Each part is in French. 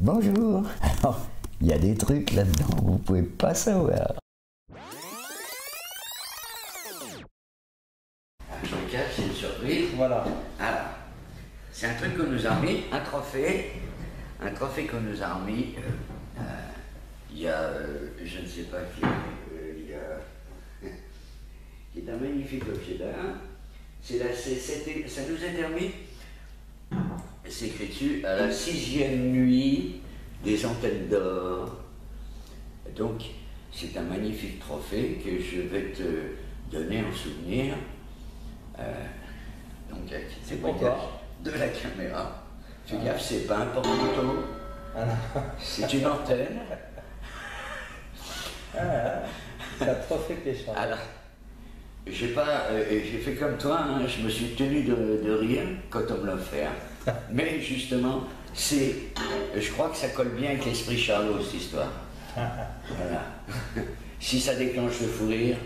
Bonjour. Alors, il y a des trucs là-dedans, vous pouvez pas savoir. Jean-Claude, c'est une surprise. Voilà. Alors, c'est un truc qu'on nous a remis, un trophée, un trophée qu'on nous a remis. euh, euh, il y a, euh, je ne sais pas qui, euh, il y a, qui est un magnifique objet d'art. C'est la, c'est- c'était- ça nous est remis, dessus, à la sixième nuit des antennes d'or. Donc, c'est un magnifique trophée que je vais te donner en souvenir. Euh, donc, C'est de la caméra. Fais gaffe, c'est pas un porte-manteau, Ah c'est une antenne. C'est un trophée chats. Alors, j'ai pas, euh, j'ai fait comme toi, hein, je me suis tenu de, de rire quand on me l'a offert. Mais justement, c'est, je crois que ça colle bien avec l'esprit Charlot, cette histoire. Voilà. Si ça déclenche le fou rire,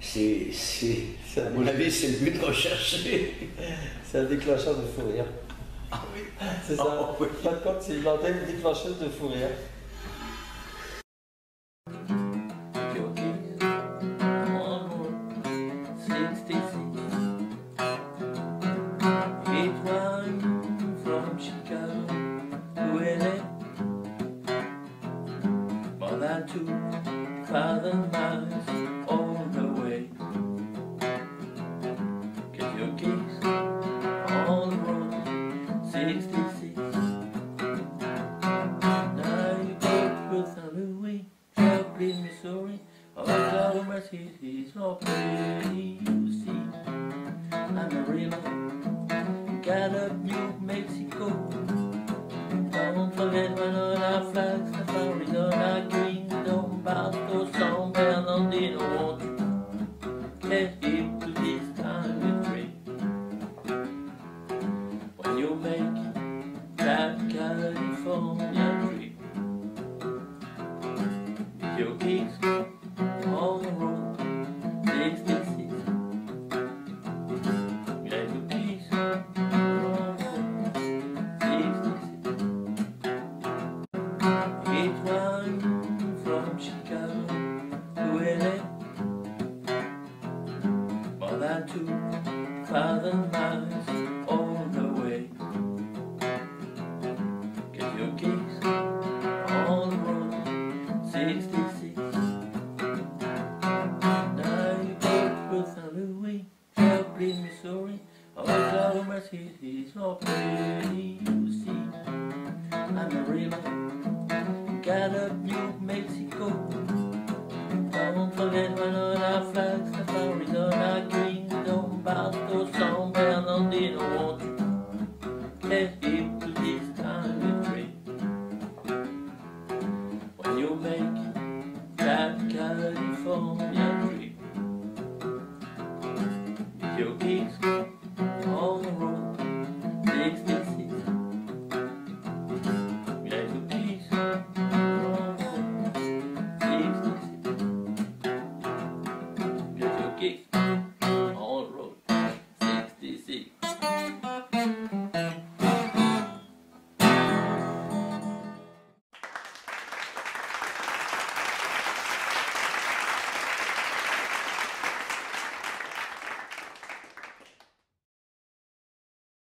c'est, c'est, à mon avis, c'est le but recherché. C'est un déclencheur de fou rire. Ah oui. C'est ça. Oh, oui. Pas de compte, c'est une antenne déclencheuse de fou rire. it is of me. Two thousand miles all the way. Get your keys on the road, 66. Now you go to St. Louis, Joplin, Missouri. Oklahoma City's not pretty, you see. Amarillo, Gallup, New Mexico. Don't forget left him to dream. When you make that California dream, your gigs on the road, 66. Your gigs on the road, 66. Yeah, your gigs.